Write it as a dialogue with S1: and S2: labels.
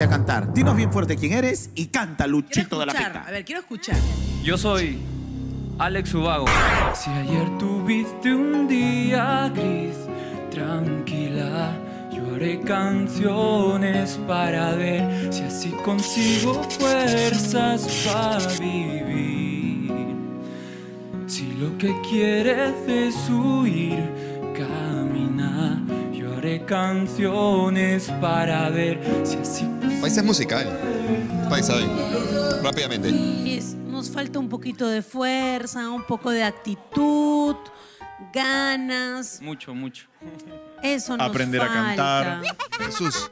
S1: a cantar. Dinos bien fuerte quién eres y canta Luchito de la. Pita.
S2: A ver, quiero escuchar.
S3: Yo soy Alex Ubago. Si ayer tuviste un día gris, tranquila, yo haré canciones para ver si así consigo fuerzas para vivir. Si lo que quieres es huir, camina, yo haré canciones para ver si así
S4: Paisa es musical. Paisa, ven. Rápidamente.
S2: Es- nos falta un poquito de fuerza, un poco de actitud, ganas.
S3: mucho, mucho.
S2: Eso nos
S5: Aprender a cantar.
S4: Jesús.